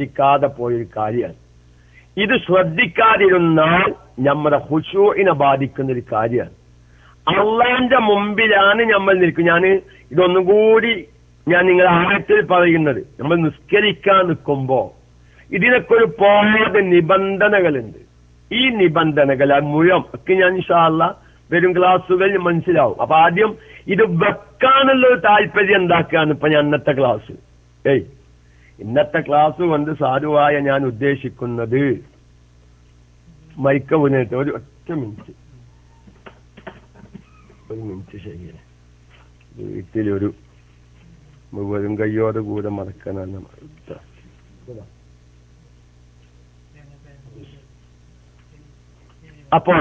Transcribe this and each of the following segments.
ശ്രദ്ധിക്കാതെ പോയൊരു കാര്യമാണ്. ഇത് ശ്രദ്ധിക്കാതിരുന്നാൽ നമ്മുടെ ഹുഷൂഇനെ ബാധിക്കുന്ന ഒരു കാര്യമാണ്. അള്ളാന്റെ മുമ്പിലാണ് നമ്മൾ നിൽക്കും ഞാൻ ഇതൊന്നും കൂടി ഞാൻ നിങ്ങളെ ആഴത്തിൽ പറയുന്നത്. നമ്മൾ നിസ്കരിക്കാൻ നിൽക്കുമ്പോ ഇതിനൊക്കെ ഒരു പോകാത്ത നിബന്ധനകളുണ്ട്. ഈ നിബന്ധനകൾ മുഴുവൻ ഒക്കെ ഞാൻ ഇഷാള്ള വരും ക്ലാസ്സുകളിൽ മനസ്സിലാവും. അപ്പൊ ആദ്യം ഇത് വെക്കാനുള്ള ഒരു താല്പര്യം എന്താക്കുകയാണ് ഇപ്പൊ ഞാൻ അന്നത്തെ ക്ലാസ്? ഏയ് ഇന്നത്തെ ക്ലാസ് കൊണ്ട് സാധുവായ ഞാൻ ഉദ്ദേശിക്കുന്നത് മൈക്ക മുന്നേറ്റ് ഒരു ഒറ്റ മിനിറ്റ്. ഒരു മിനിറ്റ് ശരിയല്ലേ വീട്ടിലൊരു മുഴുവൻ കയ്യോടെ കൂടെ മറക്കാനാണ് അപ്പോ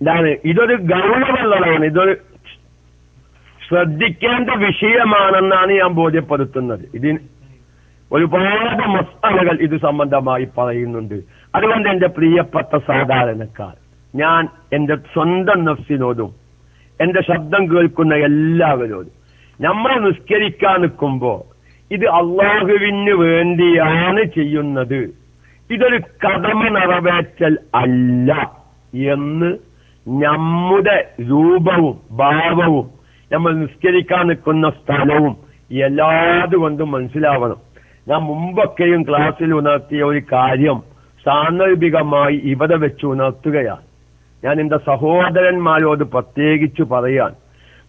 ഇതാണ് ഇതൊരു ഗൗരവമുള്ളതാണ്. ഇതൊരു ശ്രദ്ധിക്കേണ്ട വിഷയമാണെന്നാണ് ഞാൻ ബോധ്യപ്പെടുത്തുന്നത്. ഇതിന് ഒരുപാട് മസാലകൾ ഇത് സംബന്ധമായി പറയുന്നുണ്ട്. അതുകൊണ്ട് എന്റെ പ്രിയപ്പെട്ട സാധാരണക്കാർ ഞാൻ എന്റെ സ്വന്തം നഫ്സിനോടും എന്റെ ശബ്ദം കേൾക്കുന്ന എല്ലാവരോടും നമ്മൾ നിസ്കരിക്കാൻ നിൽക്കുമ്പോ ഇത് അള്ളാഹുവിന് വേണ്ടിയാണ് ചെയ്യുന്നത്. ഇതൊരു കടമ നിറവേറ്റൽ അല്ല എന്ന് നമ്മുടെ രൂപവും ഭാവവും നമ്മൾ നിസ്കരിക്കാൻ നിൽക്കുന്ന സ്ഥലവും എല്ലാതുകൊണ്ടും മനസ്സിലാവണം. ഞാൻ മുമ്പൊക്കെയും ക്ലാസ്സിൽ ഉണർത്തിയ ഒരു കാര്യം സാന്ദർഭികമായി ഇവിടെ വെച്ച് ഉണർത്തുകയാണ്. ഞാൻ എന്റെ സഹോദരന്മാരോട് പ്രത്യേകിച്ച് പറയാൻ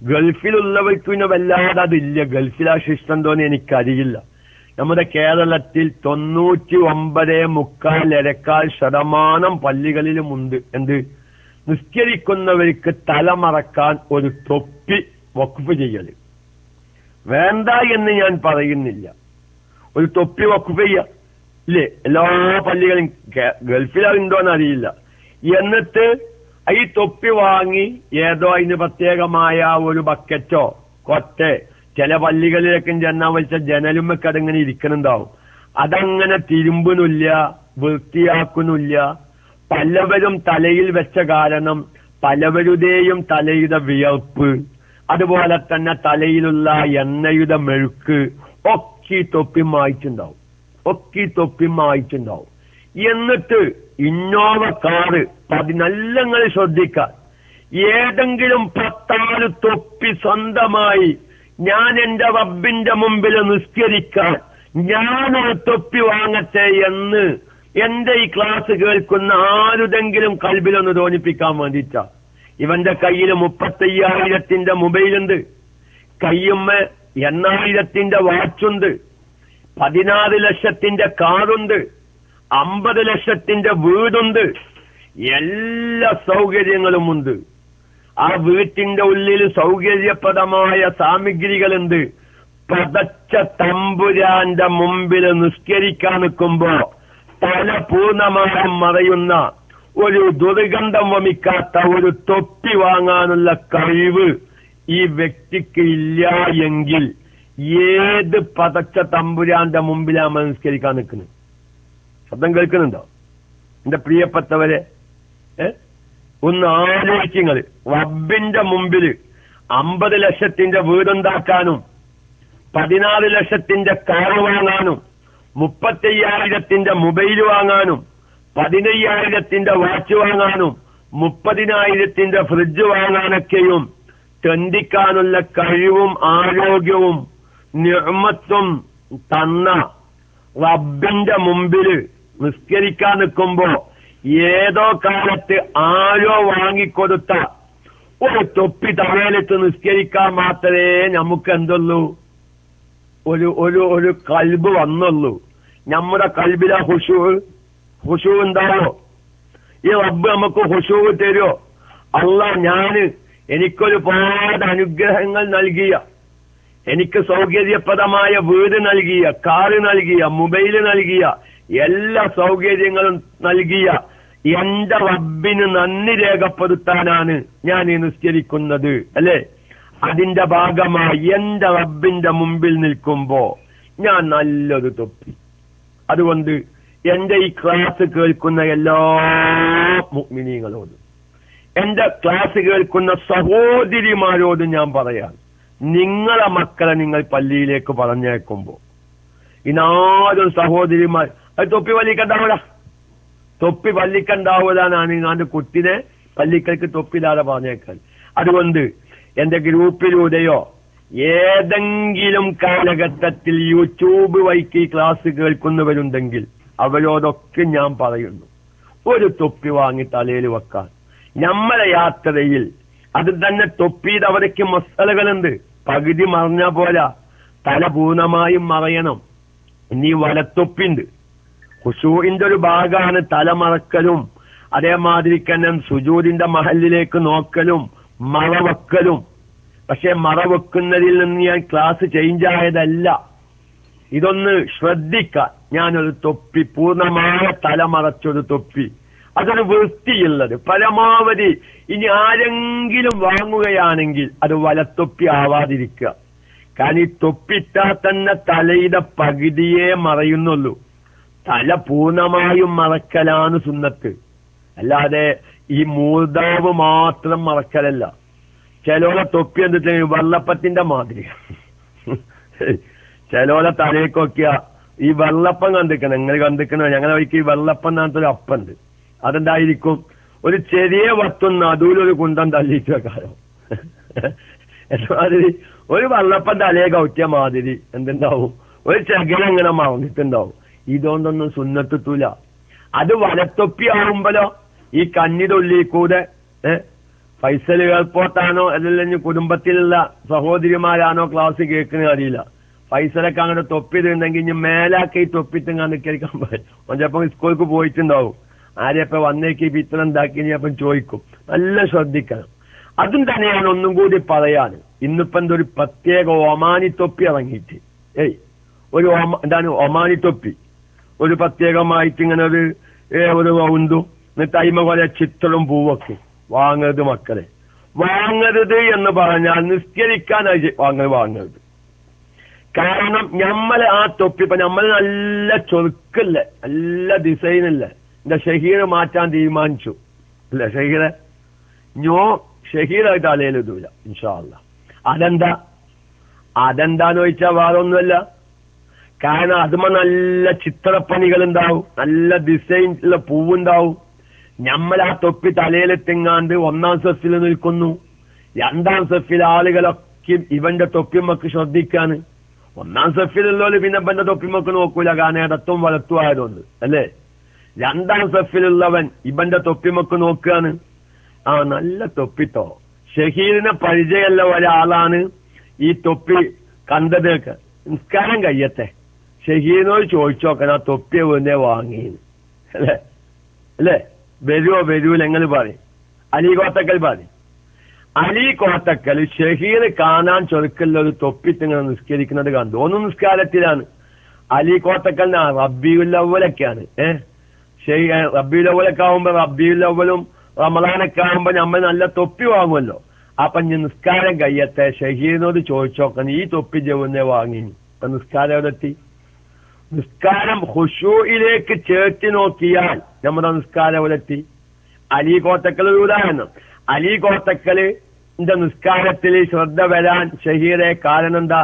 ഗൾഫിലുള്ളവർക്ക് പിന്നെ വല്ലാതെ അതില്ല. ഗൾഫിലാ ശിഷ്ടന്തോന്ന് എനിക്കറിയില്ല. നമ്മുടെ കേരളത്തിൽ തൊണ്ണൂറ്റി ഒമ്പത് മുക്കാൽ ഇരക്കാൽ ശതമാനം പള്ളികളിലുമുണ്ട് എന്ത് നിസ്കരിക്കുന്നവർക്ക് തലമറക്കാൻ ഒരു തൊപ്പി വക്കുപ്പ് ചെയ്യൽ. വേണ്ട എന്ന് ഞാൻ പറയുന്നില്ല. ഒരു തൊപ്പി വക്കുഫ് ചെയ്യ ഇല്ലേ എല്ലാ പള്ളികളും ഗൾഫിലുണ്ടോന്ന് അറിയില്ല. എന്നിട്ട് ഈ തൊപ്പി വാങ്ങി ഏതോ അതിന് പ്രത്യേകമായ ഒരു ബക്കറ്റോ കൊറ്റെ ചില പള്ളികളിലൊക്കെ ചെന്നാ വെച്ച ജനലുമൊക്കെ അതങ്ങനെ ഇരിക്കണുണ്ടാവും അതങ്ങനെ തിരുമ്പുന്നില്ല വൃത്തിയാക്കുന്നില്ല. പലവരും തലയിൽ വെച്ച കാരണം പലവരുടെയും തലയുടെ വിയർപ്പ് അതുപോലെ തന്നെ തലയിലുള്ള എണ്ണയുടെ മെഴുക്ക് ഒക്കെ ഈ തൊപ്പി മായിച്ചുണ്ടാവും. ഒക്കി തൊപ്പി മായിച്ചുണ്ടാവും. എന്നിട്ട് ഇന്നോവ കാറ് പതിനല്ലങ്ങൾ ശ്രദ്ധിക്കാൻ ഏതെങ്കിലും പത്താറ് തൊപ്പി സ്വന്തമായി ഞാൻ എന്റെ റബ്ബിന്റെ മുമ്പിൽ നിസ്കരിക്കാൻ ഞാനൊരു തൊപ്പി വാങ്ങട്ടെ എന്ന് എന്റെ ഈ ക്ലാസ് കേൾക്കുന്ന ആരുതെങ്കിലും കൽബിലൊന്ന് തോന്നിപ്പിക്കാൻ വേണ്ടിയിട്ടാ. ഇവന്റെ കയ്യിൽ മുപ്പത്തയ്യായിരത്തിന്റെ മൊബൈലുണ്ട്. കയ്യുമ്മ എണ്ണായിരത്തിന്റെ വാച്ചുണ്ട്. പതിനാറ് ലക്ഷത്തിന്റെ കാറുണ്ട്. അമ്പത് ലക്ഷത്തിന്റെ വീടുണ്ട്. എല്ലാ സൗകര്യങ്ങളും ഉണ്ട് ആ വീട്ടിന്റെ ഉള്ളിൽ സൗകര്യപ്രദമായ സാമഗ്രികളുണ്ട്. പതച്ച തമ്പുരാന്റെ മുമ്പിൽ നിസ്കരിക്കാൻ നിൽക്കുമ്പോ തല പൂർണമായും മറയുന്ന ഒരു ദുർഗന്ധം വമിക്കാത്ത ഒരു തൊപ്പി വാങ്ങാനുള്ള കഴിവ് ഈ വ്യക്തിക്ക് ഇല്ല എങ്കിൽ ഏത് പതച്ച തമ്പുരാന്റെ മുമ്പിലാ മനസ്കരിക്കാൻ നിൽക്കുന്നത്? ശബ്ദം കേൾക്കുന്നുണ്ടോ? എന്റെ പ്രിയപ്പെട്ടവരെ ഒന്ന് ആലോചിക്കുന്നത് റബ്ബിന്റെ മുമ്പിൽ അമ്പത് ലക്ഷത്തിന്റെ വീടുണ്ടാക്കാനും പതിനാല് ലക്ഷത്തിന്റെ കാറ് വാങ്ങാനും മുപ്പത്തയ്യായിരത്തിന്റെ മൊബൈൽ വാങ്ങാനും പതിനയ്യായിരത്തിന്റെ വാച്ച് വാങ്ങാനും മുപ്പതിനായിരത്തിന്റെ ഫ്രിഡ്ജ് വാങ്ങാനൊക്കെയും ചന്തിക്കാനുള്ള കഴിവും ആരോഗ്യവും നിർമ്മത്വം തന്ന റബ്ബിന്റെ മുമ്പിൽ നിസ്കരിക്കാൻ നിൽക്കുമ്പോ ഏതോ കാലത്ത് ആരോ വാങ്ങിക്കൊടുത്ത ഒരു തൊപ്പി തലയിലിട്ട് നിസ്കരിക്കാൻ മാത്രമേ നമുക്ക് എന്തുള്ളൂ ഒരു ഒരു ഒരു കൽബ് വന്നുള്ളൂ. നമ്മുടെ കൽബിലെ ഹുഷു. ഹുഷു ഉണ്ടാവോ ഈ റബ്ബ് നമുക്ക് ഹുഷു തരുമോ അല്ല ഞാൻ എനിക്കൊരുപാട് അനുഗ്രഹങ്ങൾ നൽകിയ എനിക്ക് സൗകര്യപ്രദമായ വീട് നൽകിയ കാറ് നൽകിയ മൊബൈൽ നൽകിയ എല്ലാ സൗകര്യങ്ങളും നൽകിയ എന്റെ റബ്ബിന് നന്ദി രേഖപ്പെടുത്താനാണ് ഞാൻ നിസ്കരിക്കുന്നത് അല്ലേ? അതിന്റെ ഭാഗമായി എന്റെ റബ്ബിന്റെ മുമ്പിൽ നിൽക്കുമ്പോ ഞാൻ നല്ലൊരു തൊപ്പി. അതുകൊണ്ട് എന്റെ ഈ ക്ലാസ് കേൾക്കുന്ന എല്ലാ മുഗ്മിനീങ്ങളോടും എന്റെ ക്ലാസ് കേൾക്കുന്ന സഹോദരിമാരോട് ഞാൻ പറയാം. നിങ്ങളെ മക്കളെ നിങ്ങൾ പള്ളിയിലേക്ക് പറഞ്ഞേക്കുമ്പോ. ഇനാരും സഹോദരിമാർ അത് തൊപ്പി പള്ളിക്കണ്ടാവൂല തൊപ്പി പള്ളിക്കണ്ടാവൂലാണ് ഇങ്ങാണ്ട് കുട്ടിനെ പള്ളിക്കൽക്ക് തൊപ്പില്ലാതെ പറഞ്ഞേക്കാൻ അതുകൊണ്ട് എന്റെ ഗ്രൂപ്പിലൂടെയോ ഏതെങ്കിലും കാലഘട്ടത്തിൽ യൂട്യൂബ് വൈക്ക് ക്ലാസ് കേൾക്കുന്നവരുണ്ടെങ്കിൽ അവരോടൊക്കെ ഞാൻ പറയുന്നു. ഒരു തൊപ്പി വാങ്ങി തലയിൽ വെക്കാൻ. നമ്മളെ യാത്രയിൽ. അത് തന്നെ തൊപ്പിയത് അവർക്ക് മസലകളുണ്ട്. പകുതി മറഞ്ഞ പോലെ തല പൂർണമായും മറയണം. ഇനി വലത്തൊപ്പിണ്ട്. ഹുസൂറിന്റെ ഒരു ഭാഗമാണ് തല മറക്കലും. അതേമാതിരി തന്നെ സുജൂദിന്റെ മഹലിലേക്ക് നോക്കലും മറവെക്കലും. പക്ഷെ മറവെക്കുന്നതിൽ നിന്ന് ഞാൻ ക്ലാസ് ചേഞ്ച് ആയതല്ല ഇതൊന്ന് ശ്രദ്ധിക്ക. ഞാനൊരു തൊപ്പി പൂർണമായ തല മറച്ചൊരു തൊപ്പി. അതൊരു വൃത്തിയുള്ളത് പരമാവധി ഇനി ആരെങ്കിലും വാങ്ങുകയാണെങ്കിൽ അത് വലത്തൊപ്പി ആവാതിരിക്കുക. കാരണം ഈ തൊപ്പിട്ടാൽ തന്നെ തലയുടെ പകുതിയെ മറയുന്നുള്ളൂ. തല പൂർണമായും മറക്കലാണ് സുന്നത്ത്. അല്ലാതെ ഈ മൂർദാവ് മാത്രം മറക്കലല്ല. ചിലോല തൊപ്പി എന്നിട്ട് വെള്ളപ്പത്തിന്റെ മാതിരി. ചിലോല തലയൊക്കെ ഈ വെള്ളപ്പം കണ്ടിക്കണം നിങ്ങൾ കണ്ടിക്കണോ ഞങ്ങളെ വഴിക്ക് ഈ വെള്ളപ്പം എന്നാത്തൊരു അപ്പുണ്ട്. അതെന്തായിരിക്കും? ഒരു ചെറിയ വത്തുന്ന അതൂലൊരു കുന്തം തള്ളിയിട്ട് വെക്കാനോ മാതിരി ഒരു വള്ളപ്പൻ തലയെ കൗറ്റിയ മാതിരി എന്തുണ്ടാവും? ഒരു ചകല ഇങ്ങനെ മറന്നിട്ടുണ്ടാവും. ഇതുകൊണ്ടൊന്നും സുന്നത്തെത്തൂല. അത് വലത്തൊപ്പി ആവുമ്പലോ ഈ കന്നിതൊള്ളി കൂടെ ഏഹ് ഫൈസൽ എയർപോർട്ടാണോ അല്ലെങ്കിൽ കുടുംബത്തിലുള്ള സഹോദരിമാരാണോ ക്ലാസ് കേൾക്കുന്ന അറിയില്ല. ഫൈസലൊക്കെ അങ്ങനെ തൊപ്പിയിട്ടുണ്ടെങ്കിൽ ഇനി മേലാക്കി തൊപ്പിട്ട് തൊപ്പിത്തിങ്ങാണ്ട് കേൾക്കാൻ പറ്റും ചിലപ്പോൾ സ്കൂൾക്ക് പോയിട്ടുണ്ടാവും. ആരെയപ്പം വന്നേക്ക് ഇത്ര ഉണ്ടാക്കി അപ്പം ചോദിക്കും. നല്ല ശ്രദ്ധിക്കണം. അതും തന്നെയാണ് ഒന്നും കൂടി പറയാൻ ഇന്നിപ്പം എന്തൊരു പ്രത്യേക ഒമാനി തൊപ്പി ഇറങ്ങിയിട്ട്. ഏയ് ഒരു എന്താണ് ഒമാനി തൊപ്പി? ഒരു പ്രത്യേകമായിട്ട് ഇങ്ങനെ ഒരു ഒരു ഉന്തു എന്നിട്ട് അയിമ പോലെ ചിത്രവും പൂവൊക്കെ വാങ്ങരുത് മക്കളെ. വാങ്ങരുത് എന്ന് പറഞ്ഞാൽ നിസ്കരിക്കാനായി വാങ്ങ വാങ്ങരുത്. കാരണം നമ്മൾ ആ തൊപ്പി ഇപ്പൊ നമ്മൾ നല്ല ചൊറുക്കല്ലേ നല്ല ഡിസൈനല്ലേ എന്റെ ഷഹീറെ മാറ്റാൻ തീരുമാനിച്ചു. അല്ല ഷഹീറെ ഞോ ഷഹീറായിട്ട് അലയിലെതൂല ഇൻഷാല്ല അതെന്താ? അതെന്താന്ന് ചോദിച്ചാൽ വേറെ ഒന്നുമല്ല കാരണം അതുമ നല്ല ചിത്രപ്പണികൾ ഉണ്ടാവും നല്ല ഡിസൈൻ ഉള്ള പൂവുണ്ടാവും. നമ്മൾ ആ തൊപ്പി തലയിലെത്തിങ്ങാണ്ട് ഒന്നാം സെഫിൽ നിൽക്കുന്നു. രണ്ടാം സെഫിൽ ആളുകളൊക്കെ ഇവന്റെ തൊപ്പിമ്മക്ക് ശ്രദ്ധിക്കാന് ഒന്നാം സെഫിലുള്ളവര് പിന്നെ ഇവന്റെ തൊപ്പിമ്മക്ക് നോക്കൂല കാരണം ഇടത്തും വലത്തും ആയതുകൊണ്ട്. അല്ലേ? രണ്ടാം സഫിലുള്ളവൻ ഇവന്റെ തൊപ്പിമൊക്കെ നോക്കുകയാണ്. ആ നല്ല തൊപ്പിട്ടോ. ഷഹീറിനെ പരിചയമല്ല ഒരാളാണ് ഈ തൊപ്പി കണ്ടത്. നിസ്കാരം കയ്യത്തെ ഷഹീദിനോട് ചോദിച്ചു ആ തൊപ്പി വെറുതെ വാങ്ങി അല്ലേ? അല്ലേ? വരുവോ വരൂല എങ്ങനെ പറയും? അലി കോത്തക്കൽ പറയും. അലി കോത്തക്കൽ ഷഹീർ കാണാൻ ചൊരുക്കല്ല ഒരു തൊപ്പിത്തിങ്ങനെ നിസ്കരിക്കുന്നത് കണ്ടു. ഒന്ന് നിസ്കാരത്തിലാണ്. അലി കോത്തക്കൽ റബ്ബിയുല്ലവലൊക്കെയാണ് ഏഹ് ഷെയ് റബ്ബിയുല്ലവലൊക്കെ ആവുമ്പോ റബ്ബിയുല്ലവലും റമദാനൊക്കെ ആവുമ്പോ നമ്മൾ നല്ല തൊപ്പി വാങ്ങുമല്ലോ അപ്പൊ നിസ്കാരം കയ്യത്തെ ഷഹീറിനോട് ചോദിച്ചോക്കണം. ഈ തൊപ്പി ജവുന്നെ വാങ്ങി? അപ്പൊ നിസ്കാരം എവിടെ എത്തി നിസ്കാരം ഹുഷൂയിലേക്ക് ചേർത്തി നോക്കിയാൽ നമ്മുടെ നിസ്കാരം എവിടെ എത്തി അലി കോത്തക്കൽ ഒരു ഉദാഹരണം അലി കോത്തക്കൽ നിസ്കാരത്തിൽ ശ്രദ്ധ വരാൻ ഷഹീറെ കാരണം എന്താ?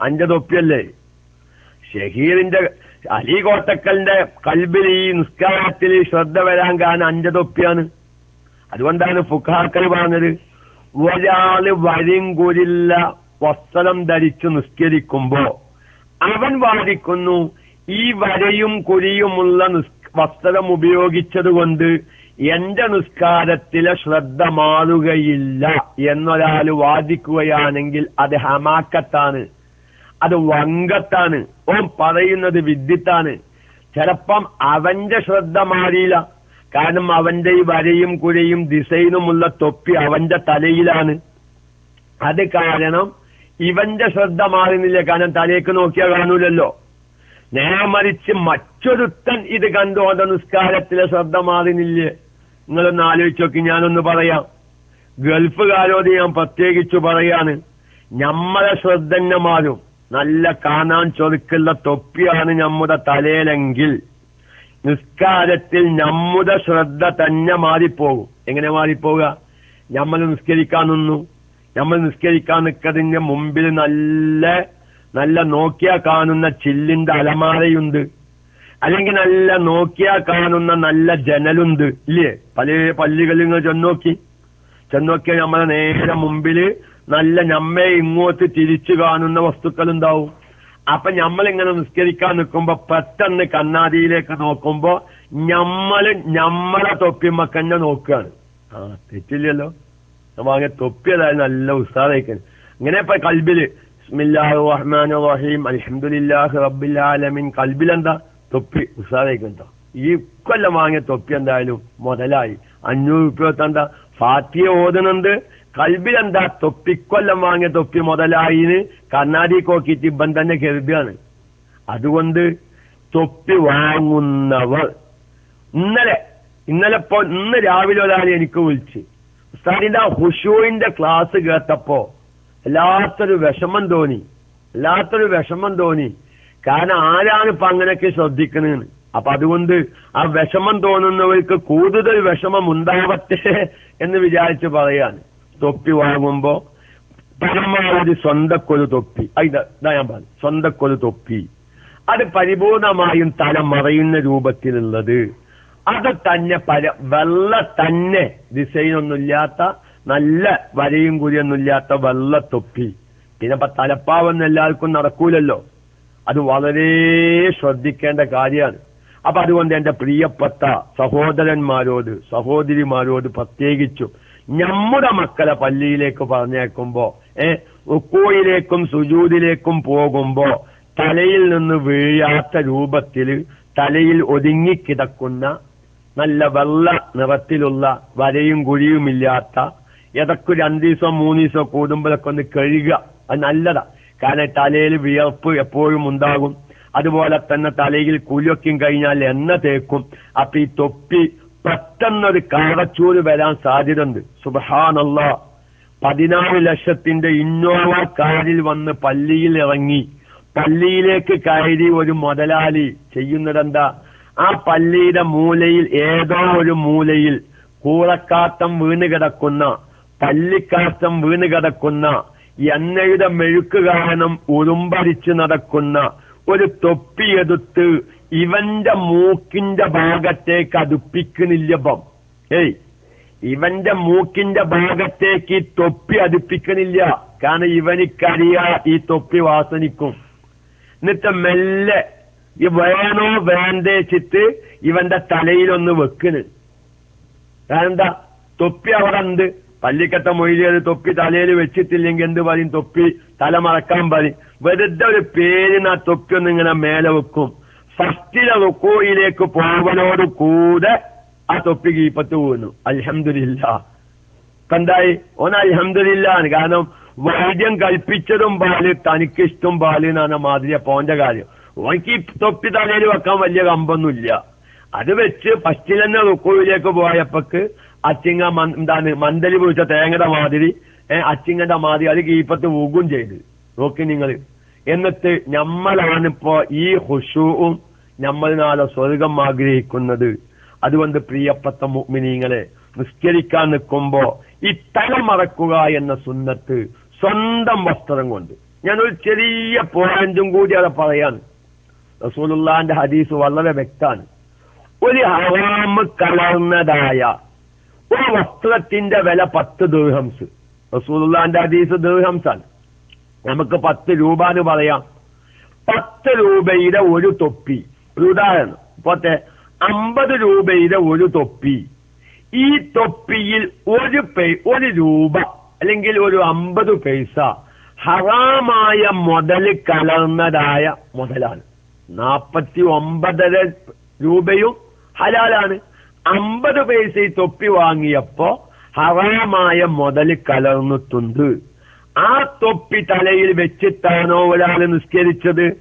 അഞ്ച തൊപ്പിയല്ലേ. ഷഹീറിന്റെ അലി കോട്ടക്കലിന്റെ കൽബിൽ ഈ നിസ്കാരത്തിൽ ശ്രദ്ധ വരാൻ കാരണം അഞ്ച തൊപ്പിയാണ് അതുകൊണ്ടാണ് ഫുഖാക്കൾ പറഞ്ഞത് ഒരാൾ വരിങ്കുരില്ല വസ്ത്രം ധരിച്ചു നിസ്കരിക്കുമ്പോ അവൻ വാദിക്കുന്നു ഈ വരയും കുരിയുമുള്ള വസ്ത്രം ഉപയോഗിച്ചത് കൊണ്ട് എന്റെ നിസ്കാരത്തിലെ ശ്രദ്ധ മാറുകയില്ല എന്നൊരാൾ വാദിക്കുകയാണെങ്കിൽ അത് ഹമാക്കത്താണ്. അത് വങ്കത്താണ്. ഓൻ പറയുന്നത് വിദ്യത്താണ്. ചിലപ്പം അവന്റെ ശ്രദ്ധ മാറിയില്ല. കാരണം അവന്റെ ഈ വരയും കുരയും ഡിസൈനുമുള്ള തൊപ്പി അവന്റെ തലയിലാണ്. അത് കാരണം ഇവന്റെ ശ്രദ്ധ മാറുന്നില്ല. കാരണം തലേക്ക് നോക്കിയാൽ കാണൂലല്ലോ. നേരെ മറിച്ച് മറ്റൊരുത്തൻ ഇത് കണ്ടു. അത് നിസ്കാരത്തിലെ ശ്രദ്ധ മാറുന്നില്ലേ? നിങ്ങളൊന്ന് ആലോചിച്ചോക്കി ഞാനൊന്ന് പറയാം. ഗൾഫുകാരോട് ഞാൻ പ്രത്യേകിച്ചു പറയാണ്. നമ്മളെ ശ്രദ്ധ തന്നെ മാറും. നല്ല കാണാൻ ചൊതുക്കുള്ള തൊപ്പിയാണ് നമ്മുടെ തലയിലെങ്കിൽ നിസ്കാരത്തിൽ നമ്മുടെ ശ്രദ്ധ തന്നെ മാറിപ്പോകും. എങ്ങനെ മാറിപ്പോവുക നമ്മൾ നിസ്കരിക്കാൻ നിന്നു. നമ്മൾ നിസ്കരിക്കാൻ നിൽക്കതിന് മുമ്പിൽ നല്ല നല്ല നോക്കിയാ കാണുന്ന ചില്ലിന്റെ അലമാരയുണ്ട്. അല്ലെങ്കിൽ നല്ല നോക്കിയാ കാണുന്ന നല്ല ജനലുണ്ട്. ഇല്ലേ? പല പള്ളികളിൽ നിങ്ങൾ ചെന്നോക്കി ചെന്നോക്കിയാൽ നമ്മളെ നേരെ മുമ്പിൽ നല്ല ഞമ്മെ ഇങ്ങോട്ട് തിരിച്ചു കാണുന്ന വസ്തുക്കൾ ഉണ്ടാവും അപ്പൊ നമ്മളിങ്ങനെ നിസ്കരിക്കാൻ നിൽക്കുമ്പോ പെട്ടെന്ന് കണ്ണാടിയിലേക്ക് നോക്കുമ്പോ ഞമ്മൾ ഞമ്മളെ തൊപ്പിമ്മക്കന്നെ നോക്കുകയാണ്. ആ തെറ്റില്ലല്ലോ. നമ്മ അങ്ങനെ തൊപ്പിയതായി നല്ല ഉത്സാഹിക്കാൻ ഇങ്ങനെ ഇപ്പൊ കൽബിൽ ബിസ്മില്ലാഹി റഹ്മാൻ റഹീം കൽബിൽ തൊപ്പി ഉത്സാഹിക്കുന്നുണ്ടോ ഈ കൊല്ലം വാങ്ങിയ തൊപ്പി എന്തായാലും മുതലായി. അഞ്ഞൂറ് രൂപ എന്താ? ഫാത്തിയ ഓതുന്നുണ്ട്. കൽബിലെന്താ തൊപ്പിക്കൊല്ലം വാങ്ങിയ തൊപ്പി മുതലായിന് കണ്ണാടി കോക്കിയിട്ട് ഇബൻ തന്നെ കരുതുകയാണ് അതുകൊണ്ട് തൊപ്പി വാങ്ങുന്നവർ ഇന്നലെ ഇന്നലെ ഇപ്പോ ഇന്ന് രാവിലെ ഒരാൾ എനിക്ക് വിളിച്ച്. ഉസ്താദിന്റെ ഹുഷൂവിന്റെ ക്ലാസ് കേട്ടപ്പോ വല്ലാത്തൊരു വിഷമം തോന്നി. വല്ലാത്തൊരു വിഷമം തോന്നി. കാരണം ആരാണ് ഇപ്പൊ അങ്ങനെയൊക്കെ ശ്രദ്ധിക്കണെന്ന്. അപ്പൊ അതുകൊണ്ട് ആ വിഷമം തോന്നുന്നവർക്ക് കൂടുതൽ വിഷമം ഉണ്ടാവട്ടെ എന്ന് വിചാരിച്ച് പറയാണ് തൊപ്പി വാങ്ങുമ്പോ പരമാവധി സ്വന്തക്കൊരു തൊപ്പി. ഇതാ ഞാൻ പറഞ്ഞു. സ്വന്തക്കൊരു തൊപ്പി. അത് പരിപൂർണമായും തല മറയുന്ന രൂപത്തിലുള്ളത്. അത് തന്നെ പല വെള്ള തന്നെ ഡിസൈനൊന്നുമില്ലാത്ത നല്ല വരയും കുരിയൊന്നുമില്ലാത്ത വെള്ള തൊപ്പി. പിന്നെ ഇപ്പൊ തലപ്പാവെന്ന് എല്ലാവർക്കും നടക്കൂലല്ലോ. അത് വളരെ ശ്രദ്ധിക്കേണ്ട കാര്യമാണ്. അപ്പൊ അതുകൊണ്ട് എന്റെ പ്രിയപ്പെട്ട സഹോദരന്മാരോട് സഹോദരിമാരോട് പ്രത്യേകിച്ചും നമ്മുടെ മക്കളെ പള്ളിയിലേക്ക് പറഞ്ഞേക്കുമ്പോ ഏ ഉക്കോയിലേക്കും സുജൂതിലേക്കും പോകുമ്പോ തലയിൽ നിന്ന് വീഴാത്ത രൂപത്തിൽ തലയിൽ ഒതുങ്ങിക്കിടക്കുന്ന നല്ല വെള്ള നിറത്തിലുള്ള വരയും കുഴിയുമില്ലാത്ത ഏതൊക്കെ രണ്ടു ദിവസം മൂന്ന് ദിവസം കൂടുമ്പോഴൊക്കെ ഒന്ന് കഴുകുക അത് നല്ലതാ. കാരണം തലയിൽ വിയർപ്പ് എപ്പോഴും ഉണ്ടാകും. അതുപോലെ തന്നെ തലയിൽ കുലിയൊക്കെയും കഴിഞ്ഞാൽ എണ്ണ തേക്കും. അപ്പൊ ഈ തൊപ്പി പെട്ടെന്നൊരു കാറച്ചൂര് വരാൻ സാധ്യതയുണ്ട്. സുബഹാനല്ല. പതിനാറ് ലക്ഷത്തിന്റെ ഇന്നോവ കാറിൽ വന്ന് പള്ളിയിൽ ഇറങ്ങി. പള്ളിയിലേക്ക് കയറി ഒരു മുതലാളി ചെയ്യുന്നതെന്താ? ആ പള്ളിയുടെ മൂലയിൽ ഏതോ ഒരു മൂലയിൽ കൂറക്കാത്തം വീണ് കിടക്കുന്ന പള്ളിക്കാത്തം വീണ് കിടക്കുന്ന എണ്ണയുടെ മെഴുക്ക് കാരണം ഉറുമ്പരിച്ച് നടക്കുന്ന ഒരു തൊപ്പിയെടുത്ത് ഇവന്റെ മൂക്കിന്റെ ഭാഗത്തേക്ക് അടുപ്പിക്കുന്നില്ലപ്പം ഏയ് ഇവന്റെ മൂക്കിന്റെ ഭാഗത്തേക്ക് ഈ തൊപ്പി അടുപ്പിക്കണില്ല കാരണം ഇവനിക്കറിയ ഈ തൊപ്പി വാസനിക്കും. എന്നിട്ട് മെല്ലെ ഈ വേണോ വേണ്ടേച്ചിട്ട് ഇവന്റെ തലയിലൊന്ന് വെക്കണ്. വേണ്ട തൊപ്പി അവിടെ ഉണ്ട്. പള്ളിക്കത്ത അത് തൊപ്പി തലയിൽ വെച്ചിട്ടില്ലെങ്കിൽ എന്ത് പറയും? തൊപ്പി തല മറക്കാൻ പറയും. വെറുതെ ഒരു പേരിന് ആ തൊപ്പി ഒന്ന് ഇങ്ങനെ മേലെ വെക്കും. ഫസ്റ്റിലെ റുക്കോയിലേക്ക് പോവനോട് കൂടെ ആ തൊപ്പി കീപ്പത്ത് വീണു. അൽഹമില്ല കണ്ടായി? ഓൻ അൽഹമില്ലാണ് കാരണം വൈദ്യം കൽപ്പിച്ചതും പാൽ തനിക്കിഷ്ടം പാൽ എന്നാണ് മാതിരി പോന്റെ കാര്യം. ഓനിക്ക് തൊപ്പി തലയിൽ വെക്കാൻ വലിയ കമ്പൊന്നുമില്ല. അത് വെച്ച് തന്നെ റുക്കോയിലേക്ക് പോയപ്പോക്ക് അച്ചിങ്ങ എന്താണ് മന്തലി പിടിച്ച തേങ്ങയുടെ മാതിരി അച്ചിങ്ങന്റെ മാതിരി അത് കീപ്പത്ത് ഊകും ചെയ്ത്. നോക്കി നിങ്ങൾ എന്നിട്ട് നമ്മളാണിപ്പോ ഈ ഹുഷൂവും നമ്മൾ നാളെ സ്വർഗം ആഗ്രഹിക്കുന്നത്. അതുകൊണ്ട് പ്രിയപ്പെട്ട മുഗ്മിനീങ്ങളെ നിസ്കരിക്കാൻ നിൽക്കുമ്പോ ഈ തല മറക്കുക എന്ന സുന്നത്ത് സ്വന്തം വസ്ത്രം കൊണ്ട്. ഞാനൊരു ചെറിയ പോയിന്റും കൂടി അത് പറയാണ്. റസൂലുള്ളാന്റെ ഹദീസ് വളരെ വ്യക്താണ് ഒരു ഹറാമ് കലർന്നതായ ഒരു വസ്ത്രത്തിന്റെ വില പത്ത് ദീർഹംസ്. റസൂലുള്ളാന്റെ ഹദീസ് ദീർഹംസാണ്. നമുക്ക് പത്ത് രൂപ എന്ന് പറയാം. പത്ത് രൂപയുടെ ഒരു തൊപ്പി. ഒരു ഉദാഹരണം. പോട്ടെ അമ്പത് രൂപയുടെ ഒരു തൊപ്പി. ഈ തൊപ്പിയിൽ ഒരു ഒരു രൂപ അല്ലെങ്കിൽ ഒരു അമ്പത് പൈസ ഹറാമായ മുതൽ കലർന്നതായ മുതലാണ് നാപ്പത്തി ഒമ്പതര രൂപയും ഹലാലാണ്. അമ്പത് പൈസ ഈ തൊപ്പി വാങ്ങിയപ്പോ ഹറാമായ മുതൽ കലർന്നിട്ടുണ്ട്. ആ തൊപ്പി തലയിൽ വെച്ചിട്ടാണോ ഒരാൾ നിസ്കരിച്ചത്?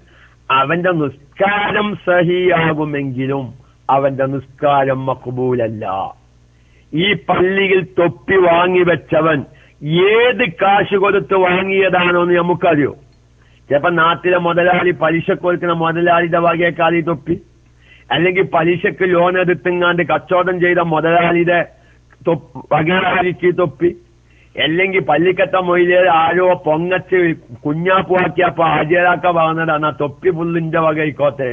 അവന്റെ നിസ്കാരം സഹിയാകുമെങ്കിലും അവന്റെ നിസ്കാരം മക്ബൂലല്ല. ഈ പള്ളിയിൽ തൊപ്പി വാങ്ങി വെച്ചവൻ ഏത് കാശ് കൊടുത്ത് വാങ്ങിയതാണോ എന്ന് നമുക്കറിയോ? ചിലപ്പോ നാട്ടിലെ മുതലാളി പലിശ കൊടുക്കുന്ന മുതലാളിയുടെ വകയേക്കാൾ ഈ തൊപ്പി? അല്ലെങ്കിൽ പലിശക്ക് ലോൺ എടുത്തെങ്ങാണ്ട് കച്ചവടം ചെയ്ത മുതലാളിയുടെ വകയാളിക്ക് ഈ തൊപ്പി? അല്ലെങ്കിൽ പള്ളിക്കത്ത മൊയിലേ ആരോ പൊങ്ങച്ച് കുഞ്ഞാപ്പുവാക്കിയപ്പോ ഹാജരാക്ക പറഞ്ഞതാണ്. ആ തൊപ്പി പുല്ലിന്റെ വക ഇക്കോത്തെ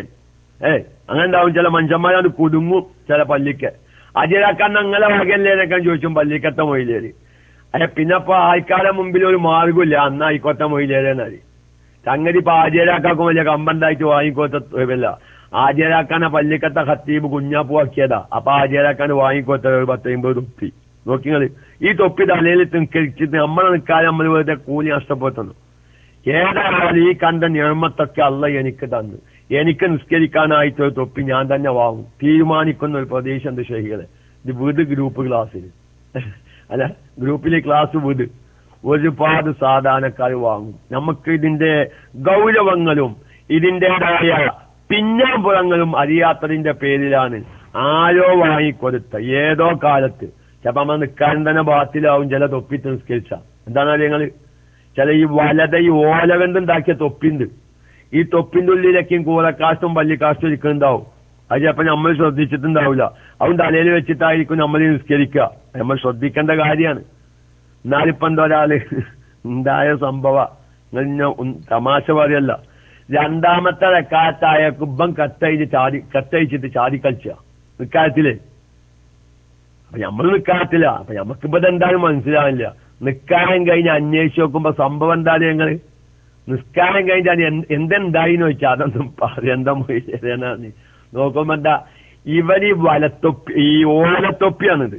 ഏ അങ്ങനെ ഉണ്ടാവും ചില മനുഷ്യന്മാരത് കുടുങ്ങും ചില പള്ളിക്ക്. ഹാജരാക്കാൻ അങ്ങനെ വകയല്ലേ ചോദിച്ചു പള്ളിക്കത്ത മൊയിലേര് അല്ലെ പിന്നെ ഇപ്പൊ ആൾക്കാരെ മുമ്പിൽ ഒരു മാർഗമില്ല അന്ന് ആയിക്കോട്ടെ മൊയിലേരെന്നത് സംഗതി ഇപ്പൊ ആചാരാക്കാക്കും വലിയ കമ്പണ്ടായിട്ട് വാങ്ങിക്കോത്തല്ല ആചാരാക്കാനെ പള്ളിക്കത്തെ ഹത്തീബ് കുഞ്ഞാപ്പുവാക്കിയതാ അപ്പൊ ആചാരാക്കാന് വാങ്ങിക്കോത്ത ഒരു പത്തൊമ്പത് തൊപ്പി നോക്കിങ്ങൾ. ഈ തൊപ്പി തലയിൽ കഴിച്ചിട്ട് നമ്മൾ നിൽക്കാതെ നമ്മൾ വെറുതെ കൂലി നഷ്ടപ്പെടുത്തുന്നു. ഏതായാലും ഈ കണ്ട നിയമത്തൊക്കെ അല്ല എനിക്ക് തന്നു. എനിക്ക് നിസ്കരിക്കാനായിട്ട് ഒരു തൊപ്പി ഞാൻ തന്നെ വാങ്ങും. തീരുമാനിക്കുന്ന ഒരു പ്രദേശം എന്ത് ശരികളെ ഇത് വീട് ഗ്രൂപ്പ് ക്ലാസ്സിൽ അല്ല ഗ്രൂപ്പിലെ ക്ലാസ് വീട്. ഒരുപാട് സാധാരണക്കാർ വാങ്ങും. നമുക്ക് ഇതിന്റെ ഗൗരവങ്ങളും ഇതിന്റെതായ പിന്നാമ്പുറങ്ങളും അറിയാത്തതിന്റെ പേരിലാണ് ആരോ വാങ്ങിക്കൊടുത്ത. ഏതോ കാലത്ത് ചിലപ്പോ നമ്മൾ നിൽക്കാൻ തന്നെ ബാത്തിലാവും ചില തൊപ്പി നിസ്കരിച്ച. എന്താണ് അറിയങ്ങൾ ചില ഈ വലത ഈ ഓലവെന്ത് ഉണ്ടാക്കിയ തൊപ്പിണ്ട് ഈ തൊപ്പിന്റെ ഉള്ളിലേക്കും കൂറക്കാശും പള്ളിക്കാശും ഇരിക്കുന്നുണ്ടാവും അത് ചിലപ്പോ നമ്മൾ ശ്രദ്ധിച്ചിട്ടുണ്ടാവില്ല അവൻ തലയിൽ വെച്ചിട്ടായിരിക്കും നമ്മൾ നിസ്കരിക്കുക. നമ്മൾ ശ്രദ്ധിക്കേണ്ട കാര്യമാണ്. എന്നാലിപ്പോ എന്താ ഒരാൾ? ഉണ്ടായ സംഭവ? തമാശ പറയല്ല. രണ്ടാമത്തെ കാറ്റായ കുബ്ബം കത്തഴിച്ച് ചാടി കത്തഴിച്ചിട്ട് ചാടി കളിച്ച നിക്കാലത്തിൽ. അപ്പൊ നമ്മൾ നിക്കാത്തില്ല അപ്പൊ നമുക്ക് ഇപ്പൊ ഇതെന്താണ് മനസ്സിലാവില്ല. നിസ്കാരം കഴിഞ്ഞ് അന്വേഷിച്ച് നോക്കുമ്പോ സംഭവം എന്താണ് ഞങ്ങൾ? നിസ്കാരം കഴിഞ്ഞാൽ എന്തെന്തായിന്ന് വെച്ചാൽ അതൊന്നും പറയണ്ട മൊയ്തേനാന്ന് നോക്കുമ്പോ എന്താ ഇവർ വലത്തൊപ്പി ഈ ഓലത്തൊപ്പിയാണിത്.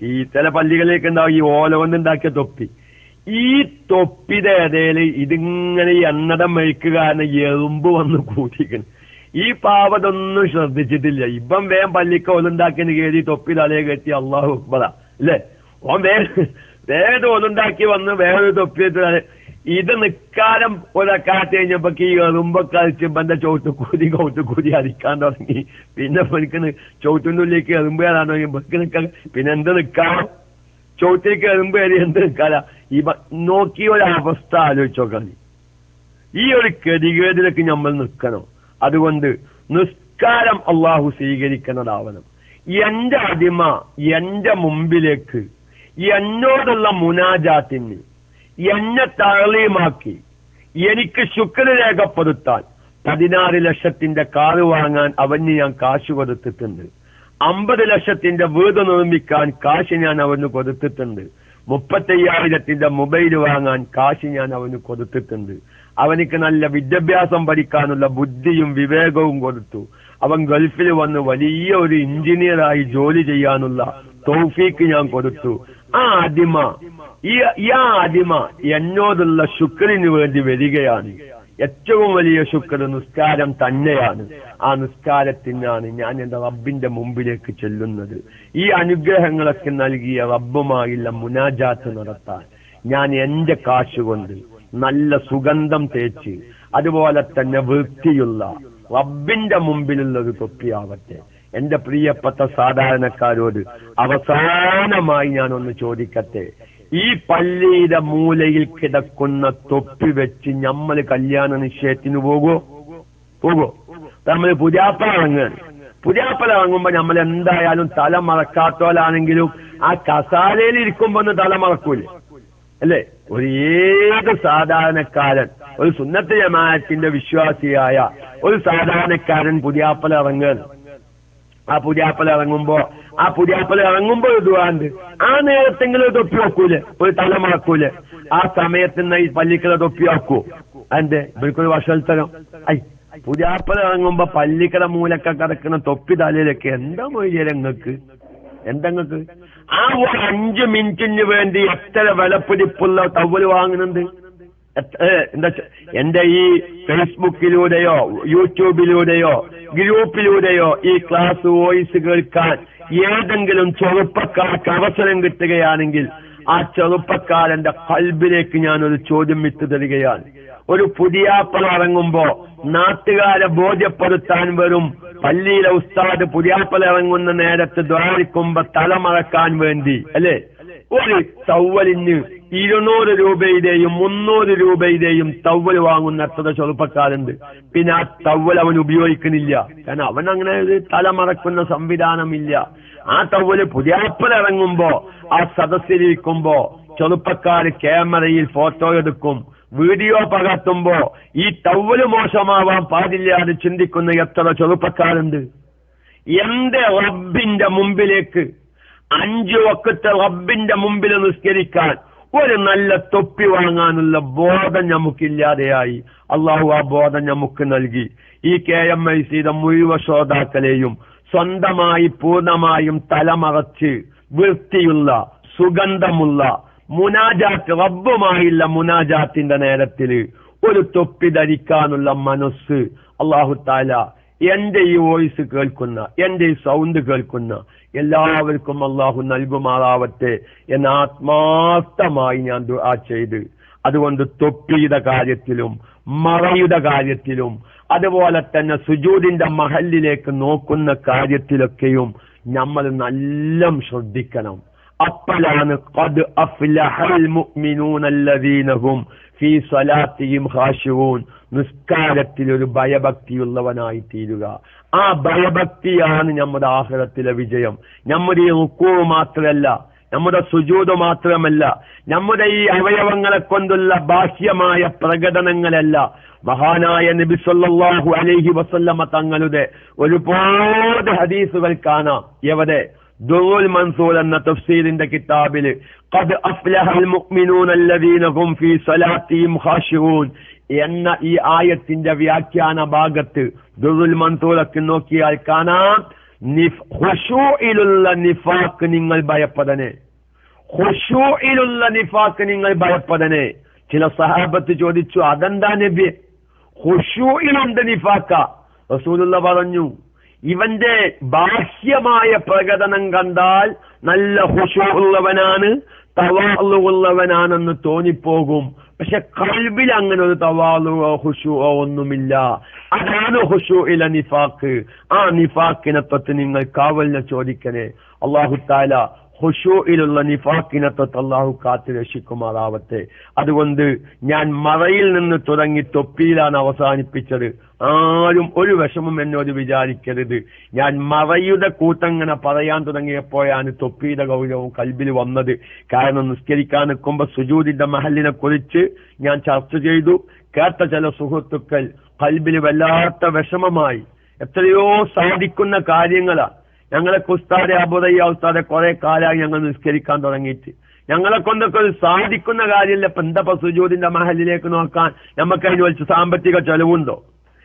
ഈ ചില പള്ളികളിലേക്ക് ഉണ്ടാവും ഈ ഓല കൊണ്ടുണ്ടാക്കിയ തൊപ്പി. ഈ തൊപ്പിയുടെ ഇടയിൽ ഇതിങ്ങനെ ഈ എണ്ണടം മെഴുക്ക് കാരണം എറുമ്പ് വന്ന് കൂട്ടിക്കണം ഈ പാവതൊന്നും ശ്രദ്ധിച്ചിട്ടില്ല. ഇപ്പം വേം പല്ലിക്ക ഒലുണ്ടാക്കിന് കയറി തൊപ്പി തലയെ കെട്ടി അള്ളാഹു അക്ബറ. അല്ലേ? ഓൻ വേ വേഗം ഒന്നുണ്ടാക്കി വന്ന് വേറൊരു തൊപ്പി ഇത് നിക്കാലം ഒരക്കാറ്റ് കഴിഞ്ഞപ്പോ ഈ എറുമ്പൊക്കെ കൂതി ചവിട്ടുകൂതി കൗട്ടുകൂതി അടിക്കാൻ തുടങ്ങി. പിന്നെ എനിക്ക് ചവിട്ടിന്റെ ഉള്ളിലേക്ക് എറുമ്പ് കയറാൻ തുടങ്ങി. ബക്ക് നിക്കാൻ പിന്നെ എന്ത് നിക്കാനോ? ചവിട്ടിലേക്ക് എറുമ്പ് കയറി എന്ത് നിക്കാല ഈ നോക്കി ഒരവസ്ഥ ആലോചിച്ചോക്കാൻ ഈ ഒരു ഗതികേടിലേക്ക് നമ്മൾ നിൽക്കണം. അതുകൊണ്ട് നിസ്കാരം അള്ളാഹു സ്വീകരിക്കുന്നതാവണം. എന്റെ അടിമ എന്റെ മുമ്പിലേക്ക് എന്നോടുള്ള മുനാജാത്തിന് എന്നെ താളീമാക്കി എനിക്ക് ശുക്ര രേഖപ്പെടുത്താൻ പതിനാറ് ലക്ഷത്തിന്റെ കാറ് വാങ്ങാൻ അവന് ഞാൻ കാശ് കൊടുത്തിട്ടുണ്ട്. അമ്പത് ലക്ഷത്തിന്റെ വീട് നിർമ്മിക്കാൻ കാശ് ഞാൻ അവന് കൊടുത്തിട്ടുണ്ട്. മുപ്പത്തയ്യായിരത്തിന്റെ മൊബൈൽ വാങ്ങാൻ കാശ് ഞാൻ അവന് കൊടുത്തിട്ടുണ്ട്. അവനിക്ക് നല്ല വിദ്യാഭ്യാസം പഠിക്കാനുള്ള ബുദ്ധിയും വിവേകവും കൊടുത്തു. അവൻ ഗൾഫിൽ വന്ന് വലിയ ഒരു എഞ്ചിനീയറായി ജോലി ചെയ്യാനുള്ള തൗഫീക്ക് ഞാൻ കൊടുത്തു. ആ അടിമ ഈ ആ അടിമ എന്നോടുള്ള ശുക്രിന് വേണ്ടി വരികയാണ്. ഏറ്റവും വലിയ ശുക്ർ നിസ്കാരം തന്നെയാണ്. ആ നിസ്കാരത്തിനാണ് ഞാൻ എന്റെ റബ്ബിന്റെ മുമ്പിലേക്ക് ചെല്ലുന്നത്. ഈ അനുഗ്രഹങ്ങളൊക്കെ നൽകിയ റബ്ബുമായുള്ള മുനാജാത്ത് നടത്താൻ ഞാൻ എന്റെ കാശുകൊണ്ട് നല്ല സുഗന്ധം തേച്ച് അതുപോലെ തന്നെ വൃത്തിയുള്ള റബ്ബിന്റെ മുമ്പിലുള്ള ഒരു തൊപ്പിയാവട്ടെ. എന്റെ പ്രിയപ്പെട്ട സാധാരണക്കാരോട് അവസാനമായി ഞാൻ ഒന്ന് ചോദിക്കട്ടെ? ഈ പള്ളിയുടെ മൂലയിൽ കിടക്കുന്ന തൊപ്പി വെച്ച് നമ്മൾ കല്യാണ നിശ്ചയത്തിന് പോകോ? പോകോ. നമ്മൾ പുതിയാപ്പല വാങ്ങുമ്പോ നമ്മൾ എന്തായാലും തല മറക്കാത്തോലാണെങ്കിലും ആ കസാലയിൽ ഇരിക്കുമ്പോ ഒന്ന് തല മറക്കൂലേ. അല്ലേ? ഒരു ഏത് സാധാരണക്കാരൻ ഒരു സുന്നത്ത് ജമാഅത്തിന്റെ വിശ്വാസിയായ ഒരു സാധാരണക്കാരൻ പുതിയാപ്പല ഇറങ്ങുകയാണ്. ആ പുതിയാപ്പല ഇറങ്ങുമ്പോ ആ പുതിയാപ്പല ഇറങ്ങുമ്പോ ഇതുവാണ്ട് ആ നേരത്തെങ്കിലും തൊപ്പി വെക്കൂലെ? ഒരു തല മറക്കൂലെ? ആ സമയത്ത് ഈ പള്ളിക്കല തൊപ്പി വെക്കൂ. എന്റെ ഇവർക്കൊരു വഷൽത്തരം ഐ പുതിയാപ്പല ഇറങ്ങുമ്പോ പള്ളിക്കല മൂലക്ക കിടക്കുന്ന തൊപ്പി തലയിലൊക്കെ എന്താ മൊയ്യ നിങ്ങൾക്ക് എന്തെങ്ങക്ക് ആ ഒരു അഞ്ചു മിനിറ്റിന് വേണ്ടി എത്ര വിലപ്പിടിപ്പുള്ള ടവൽ വാങ്ങുന്നുണ്ട്? എന്റെ ഈ ഫേസ്ബുക്കിലൂടെയോ യൂട്യൂബിലൂടെയോ ഗ്രൂപ്പിലൂടെയോ ഈ ക്ലാസ് വോയിസ് കേൾക്കാൻ ഏതെങ്കിലും ചെറുപ്പക്കാർക്ക് അവസരം കിട്ടുകയാണെങ്കിൽ ആ ചെറുപ്പക്കാരന്റെ കൽബിലേക്ക് ഞാൻ ഒരു ചോദ്യം വിട്ടു തരികയാണ്. ഒരു പുതിയാപ്പള ഇറങ്ങുമ്പോ നാട്ടുകാരെ ബോധ്യപ്പെടുത്താൻ വരും പള്ളിയിലെ ഉസ്താദ് പുതിയാപ്പല ഇറങ്ങുന്ന നേരത്ത് ദ്വാരിക്കുമ്പോ തലമറക്കാൻ വേണ്ടി അല്ലേ? ഒരു തവ്വലിന് ഇരുന്നൂറ് രൂപയുടെയും മുന്നൂറ് രൂപയുടെയും തവ്വൽ വാങ്ങുന്ന എത്ര ചെറുപ്പക്കാരുണ്ട്. പിന്നെ ആ തവ്വൽ അവൻ ഉപയോഗിക്കുന്നില്ല. കാരണം അവൻ അങ്ങനെ ഒരു തലമറക്കുന്ന സംവിധാനമില്ല. ആ തവ്വൽ പുതിയാപ്പൽ ഇറങ്ങുമ്പോ ആ സദസ്സിലിരിക്കുമ്പോ ചെറുപ്പക്കാര് ക്യാമറയിൽ ഫോട്ടോ എടുക്കും. വീഡിയോ പകർത്തുമ്പോ ഈ ടവൽ മോശമാവാൻ പാടില്ല എന്ന് ചിന്തിക്കുന്ന എത്ര ചെറുപ്പക്കാരുണ്ട്. എന്റെ റബ്ബിന്റെ മുമ്പിലേക്ക് അഞ്ചു വക്കത്തെ റബ്ബിന്റെ മുമ്പിൽ നിസ്കരിക്കാൻ ഒരു നല്ല തൊപ്പി വാങ്ങാനുള്ള ബോധം നമുക്കില്ലാതെയായി. അള്ളാഹു ആ ബോധം നമുക്ക് നൽകി. ഈ കെ എം ഐ സിയുടെ മുഴുവൻ ശ്രോതാക്കളെയും സ്വന്തമായി പൂർണമായും തലമറച്ച് വൃത്തിയുള്ള സുഗന്ധമുള്ള മുനാജാത്ത് റബ്ബുമായുള്ള മുനാജാത്തിന്റെ നേരത്തിൽ ഒരു തൊപ്പി ധരിക്കാനുള്ള മനസ്സ് അള്ളാഹു താല എന്റെ ഈ വോയിസ് കേൾക്കുന്ന എന്റെ ഈ സൗണ്ട് കേൾക്കുന്ന എല്ലാവർക്കും അള്ളാഹു നൽകുമാറാവട്ടെ എന്ന് ആത്മാർത്ഥമായി ഞാൻ ദുആ ചെയ്ത്. അതുകൊണ്ട് തൊപ്പിയുടെ കാര്യത്തിലും മറയുടെ കാര്യത്തിലും അതുപോലെ തന്നെ സുജൂദിന്റെ മഹലിലേക്ക് നോക്കുന്ന കാര്യത്തിലൊക്കെയും നമ്മൾ നല്ല ശ്രദ്ധിക്കണം. അപ്പോഴാണ് ഫീ സലാത്തിയും ഖാശിഊൻ നിസ്കാരത്തിൽ ഒരു ഭയഭക്തിയുള്ളവനായി തീരുക ആ ഭയഭക്തിയാണ് നമ്മുടെ ആഹ്ലത്തിലെ വിജയം. നമ്മുടെ ഈ റുക്കൂ മാത്രമല്ല നമ്മുടെ സുജൂത് മാത്രമല്ല നമ്മുടെ ഈ അവയവങ്ങളെ കൊണ്ടുള്ള ബാഹ്യമായ പ്രകടനങ്ങളല്ല. മഹാനായ നബി സല്ലല്ലാഹു അലൈഹി വസല്ലമ തങ്ങളുടെ ഒരുപാട് ഹദീസുകൾ കാണാം. എവിടെ? ദുറുൽ മൻസൂർ എന്ന തഫ്സീലിന്റെ കിതാബിൽ ഖദ് അഫ്ലഹൽ മുഅ്മിനൂന അല്ലദീന ഹും ഫീ സ്വലാത്തിഹിം ഖാശിഊൻ എന്ന ഈ ആയത്തിന്റെ വ്യാഖ്യാന ഭാഗത്ത് ദുറുൽ മൻസൂറൊക്കെ നോക്കിയാൽ കാണാം. നിഫ് ഖുശൂഇലുള്ള നിഫാക്ക് നിങ്ങൾ ഭയപ്പെടനെ ഖുശൂഇലുള്ള നിഫാക്ക് നിങ്ങൾ ഭയപ്പെടനെ ചില സഹാബത്ത് ചോദിച്ചു അതെന്താ നബി? ഖുശൂഇലുണ്ട് നിഫാക്ക റസൂലുള്ള പറഞ്ഞു ഇവന്റെ ബാഹ്യമായ പ്രകടനം കണ്ടാൽ നല്ല ഹുഷുള്ളവനാണ് തവാളുള്ളവനാണെന്ന് തോന്നിപ്പോകും. പക്ഷെ കൽബിൽ അങ്ങനെ ഒരു തവാളുവോ ഹുഷുവോ ഒന്നുമില്ല. അതാണ് ഹുഷു ഇല നിഫാക്ക്. ആ നിഫാക്കിനെ തൊട്ട് നിങ്ങൾ കാവലിനെ ചോദിക്കണേ. അള്ളാഹു താല ഹുഷൂയിലുള്ള നിഫാക്കിനെ അള്ളാഹു കാത്തു രക്ഷിക്കുമാറാവട്ടെ. അതുകൊണ്ട് ഞാൻ മറയിൽ നിന്ന് തുടങ്ങി തൊപ്പിയിലാണ് അവസാനിപ്പിച്ചത്. ആരും ഒരു വിഷമം എന്നോട് വിചാരിക്കരുത്. ഞാൻ മറയുടെ കൂട്ടങ്ങനെ പറയാൻ തുടങ്ങിയപ്പോഴാണ് തൊപ്പിയുടെ ഗൗരവം കൽബിൽ വന്നത്. കാരണം നിസ്കരിക്കാൻ നിൽക്കുമ്പോ സുജൂദിന്റെ മഹലിനെ കുറിച്ച് ഞാൻ ചർച്ച ചെയ്തു. കേട്ട ചില സുഹൃത്തുക്കൾ കൽബിൽ വല്ലാത്ത വിഷമമായി എത്രയോ സാധിക്കുന്ന കാര്യങ്ങളാ. ഞങ്ങളെ ഉസ്താദെ അബുദയ്യ ഉസ്താദെ കുറെ കാലമായി ഞങ്ങൾ നിസ്കരിക്കാൻ തുടങ്ങിയിട്ട്. ഞങ്ങളെ കൊണ്ടൊക്കെ സാധിക്കുന്ന കാര്യമില്ല. ഇപ്പൊ എന്താ സുജൂദിന്റെ മഹലിലേക്ക് നോക്കാൻ നമുക്ക് അതിന് വലിച്ച സാമ്പത്തിക ചെലവുണ്ടോ?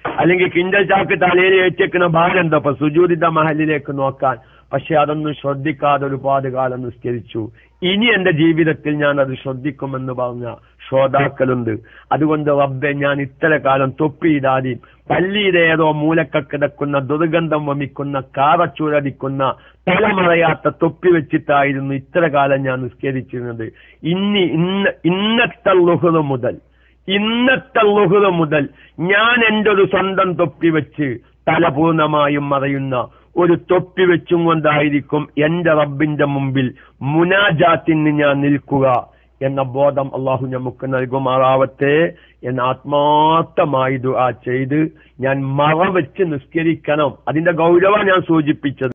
അല്ലെങ്കിൽ കിൻഡൽ ചാക്ക് തലയിൽ ഏറ്റിക്കുന്ന ഭാരം എന്തോ ഇപ്പൊ സുജൂദിന്റെ മഹലിലേക്ക് നോക്കാൻ? പക്ഷെ അതൊന്നും ശ്രദ്ധിക്കാതെ ഒരുപാട് കാലം നിസ്കരിച്ചു. ഇനി എന്റെ ജീവിതത്തിൽ ഞാൻ അത് ശ്രദ്ധിക്കുമെന്ന് പറഞ്ഞ ശ്രോതാക്കളുണ്ട്. അതുകൊണ്ട് റബ്ബെ ഞാൻ ഇത്ര കാലം തൊപ്പിയിടാതെയും പള്ളിയുടെ ഏതോ മൂലക്ക കിടക്കുന്ന ദുർഗന്ധം വമിക്കുന്ന കാറച്ചുരടിക്കുന്ന തലമറയാത്ത തൊപ്പി വെച്ചിട്ടായിരുന്നു ഇത്ര കാലം ഞാൻ നിസ്കരിച്ചിരുന്നത്. ഇനി ഇന്ന ഇന്നത്തെ ലുഹുറ മുതൽ ഇന്നത്തെ ലുഹുറ മുതൽ ഞാൻ എന്റെ ഒരു സ്വന്തം തൊപ്പി വെച്ച് തല പൂർണമായും മറയുന്ന ഒരു തൊപ്പി വെച്ചും കൊണ്ടായിരിക്കും എന്റെ റബ്ബിന്റെ മുമ്പിൽ മുനാജാത്തിന് ഞാൻ നിൽക്കുക എന്ന ബോധം അള്ളാഹു നമുക്ക് നൽകുമാറാവട്ടെ എന്ന ആത്മാർത്ഥമായി ദുആ ചെയ്ത് ഞാൻ മറ വെച്ച് നിസ്കരിക്കണം. അതിന്റെ ഗൗരവ ഞാൻ സൂചിപ്പിച്ചത്.